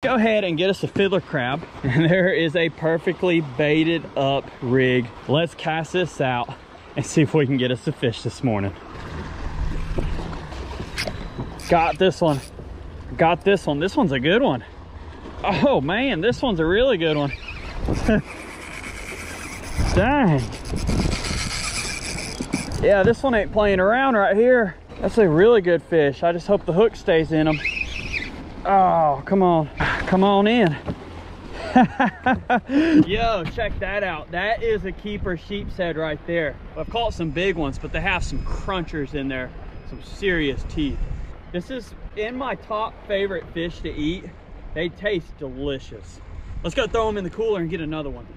Go ahead and get us a fiddler crab. And there is a perfectly baited up rig. Let's cast this out and see if we can get us a fish this morning. Got this one. Got this one. This one's a good one. Oh man, this one's a really good one. Dang. Yeah, this one ain't playing around right here. That's a really good fish. I just hope the hook stays in them. Oh, come on. Come on in. Yo, check that out. That is a keeper sheep's head right there. I've caught some big ones, but they have some crunchers in there. Some serious teeth. This is in my top favorite fish to eat. They taste delicious. Let's go throw them in the cooler and get another one.